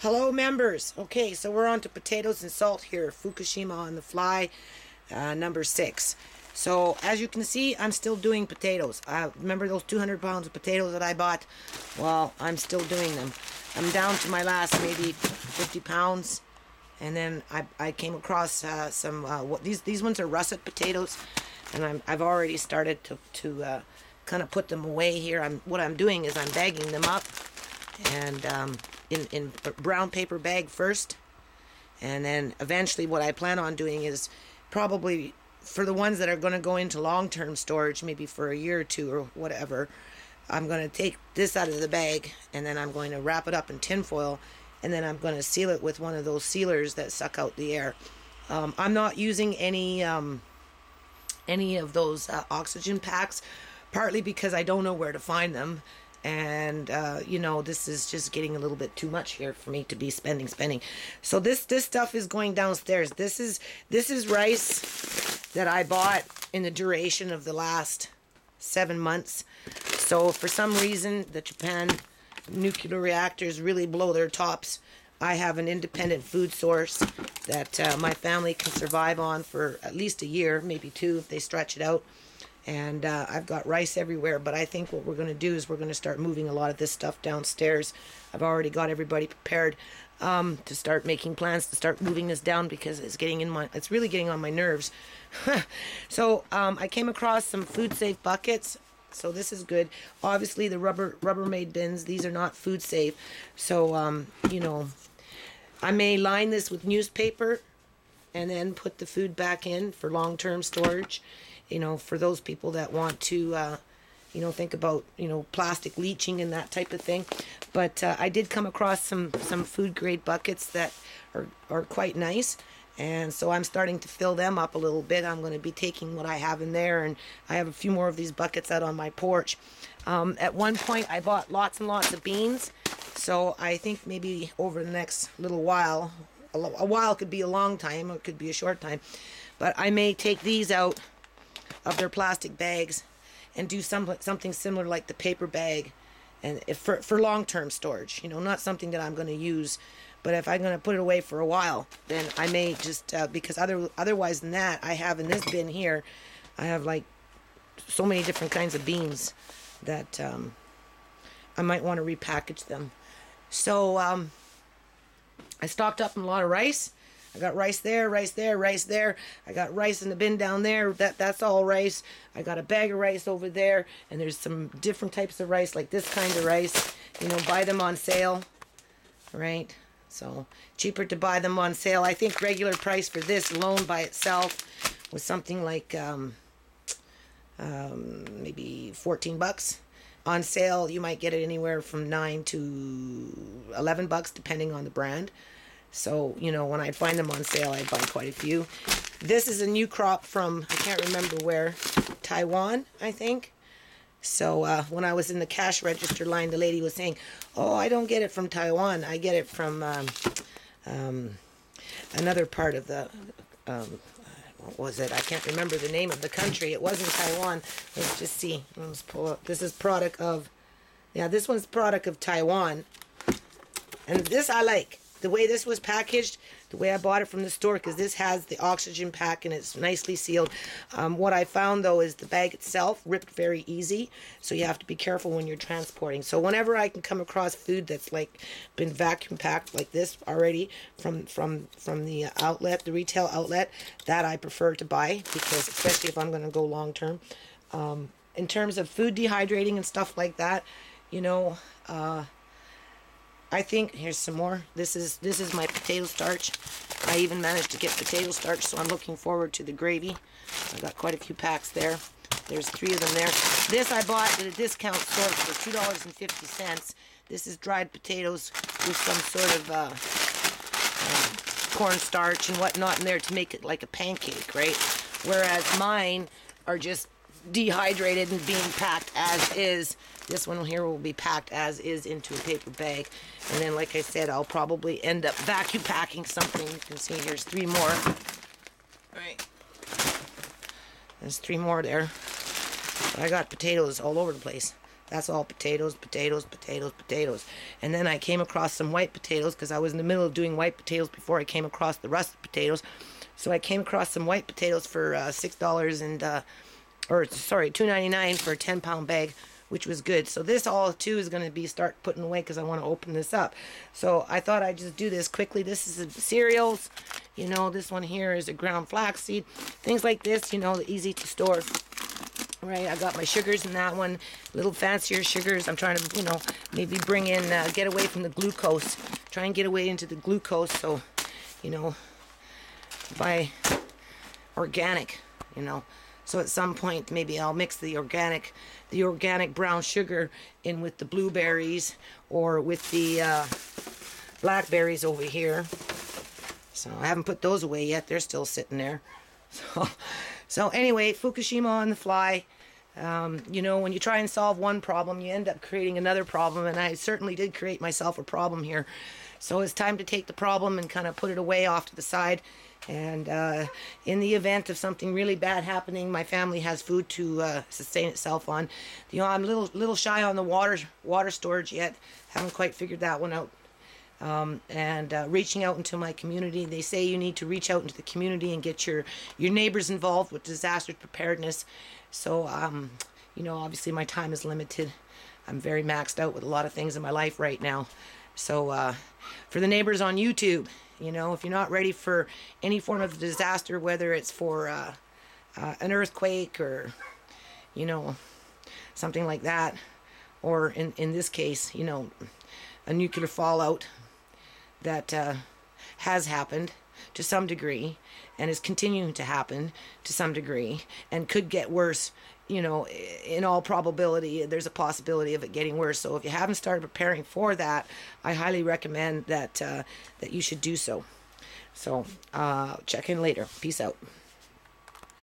Hello, members. Okay, so we're on to potatoes and salt here. Fukushima on the fly, uh, number six. So as you can see, I'm still doing potatoes. I remember those 200 pounds of potatoes that I bought. Well, I'm still doing them. I'm down to my last maybe 50 pounds, and then I, I came across uh, some. Uh, what these these ones are russet potatoes, and I'm, I've already started to to uh, kind of put them away here. I'm what I'm doing is I'm bagging them up, and um, in in a brown paper bag first, and then eventually what I plan on doing is probably for the ones that are going to go into long-term storage, maybe for a year or two or whatever. I'm going to take this out of the bag and then I'm going to wrap it up in tinfoil and then I'm going to seal it with one of those sealers that suck out the air. Um, I'm not using any um, any of those uh, oxygen packs, partly because I don't know where to find them, and uh, you know this is just getting a little bit too much here for me to be spending spending. So this this stuff is going downstairs. This is this is rice that I bought in the duration of the last seven months. So for some reason, the Japan nuclear reactors really blow their tops. I have an independent food source that uh, my family can survive on for at least a year, maybe two if they stretch it out. And uh, I've got rice everywhere, but I think what we're going to do is we're going to start moving a lot of this stuff downstairs. I've already got everybody prepared um, to start making plans to start moving this down because it's getting in my, it's really getting on my nerves. so um, I came across some food safe buckets so this is good. Obviously, the rubber Rubbermaid bins these are not food safe, so um, you know I may line this with newspaper and then put the food back in for long-term storage. You know, for those people that want to. Uh, you know, think about you know plastic leaching and that type of thing. But uh, I did come across some some food grade buckets that are are quite nice, and so I'm starting to fill them up a little bit. I'm going to be taking what I have in there, and I have a few more of these buckets out on my porch. Um, at one point, I bought lots and lots of beans, so I think maybe over the next little while, a, while could be a long time, or it could be a short time, but I may take these out of their plastic bags and do some something similar like the paper bag and if for for long-term storage you know not something that i'm going to use but if i'm going to put it away for a while then i may just uh, because other otherwise than that i have in this bin here i have like so many different kinds of beans that um, i might want to repackage them. So um, i stocked up on a lot of rice I got rice there, rice there, rice there. I got rice in the bin down there. That that's all rice. I got a bag of rice over there, and there's some different types of rice, like this kind of rice. You know, buy them on sale, right? So cheaper to buy them on sale. I think regular price for this alone by itself was something like um, um, maybe 14 bucks. On sale, you might get it anywhere from nine to 11 bucks, depending on the brand. So, you know, when I'd find them on sale, I'd buy quite a few. This is a new crop from, I can't remember where, Taiwan, I think. So uh, when I was in the cash register line, the lady was saying, "Oh, I don't get it from Taiwan. I get it from um, um, another part of the um, what was it? I can't remember the name of the country. It wasn't Taiwan. Let's just see. Let's pull up. This is product of yeah. This one's product of Taiwan, and this I like the way this was packaged, the way I bought it from the store, because this has the oxygen pack and it's nicely sealed. Um, what I found though is the bag itself ripped very easy, so you have to be careful when you're transporting. So whenever I can come across food that's like been vacuum packed like this already from from from the outlet, the retail outlet, that I prefer to buy because especially if I'm going to go long term. Um, in terms of food dehydrating and stuff like that, you know. Uh, I think here's some more. This is this is my potato starch. I even managed to get potato starch, so I'm looking forward to the gravy. I got quite a few packs there. There's three of them there. This I bought at a discount store for two dollars and fifty cents. This is dried potatoes with some sort of uh, uh, cornstarch and whatnot in there to make it like a pancake, right? Whereas mine are just dehydrated and being packed as is. This one here will be packed as is into a paper bag. And then, like I said, I'll probably end up vacuum packing something. You can see here's three more. All right. There's three more there. I got potatoes all over the place. That's all potatoes, potatoes, potatoes, potatoes. And then I came across some white potatoes because I was in the middle of doing white potatoes before I came across the russet potatoes. So I came across some white potatoes for uh, six dollars and, uh, or sorry, two ninety nine for a ten pound bag, which was good. So this all too is going to be start putting away because I want to open this up. So I thought I'd just do this quickly. This is cereals. You know, this one here is a ground flaxseed. Things like this, you know, easy to store right i got my sugars in that one little fancier sugars i'm trying to you know maybe bring in uh, get away from the glucose try and get away into the glucose so you know buy organic you know so at some point maybe i'll mix the organic the organic brown sugar in with the blueberries or with the uh, blackberries over here. So i haven't put those away yet. They're still sitting there. So so anyway fukushima on the fly um, you know, when you try and solve one problem, you end up creating another problem, and I certainly did create myself a problem here. So it's time to take the problem and kind of put it away off to the side. And uh, in the event of something really bad happening, my family has food to uh, sustain itself on. You know, I'm a little little shy on the water water storage yet. Haven't quite figured that one out. Um, and uh, reaching out into my community. They say you need to reach out into the community and get your your neighbors involved with disaster preparedness. So, um, you know, obviously my time is limited. I'm very maxed out with a lot of things in my life right now. So, uh, for the neighbors on YouTube, you know, if you're not ready for any form of disaster, whether it's for uh, uh, an earthquake or, you know, something like that, or in, in this case, you know, a nuclear fallout that uh, has happened to some degree and is continuing to happen to some degree and could get worse you know in all probability there's a possibility of it getting worse. So if you haven't started preparing for that i highly recommend that uh, that you should do so. So uh, check in later. Peace out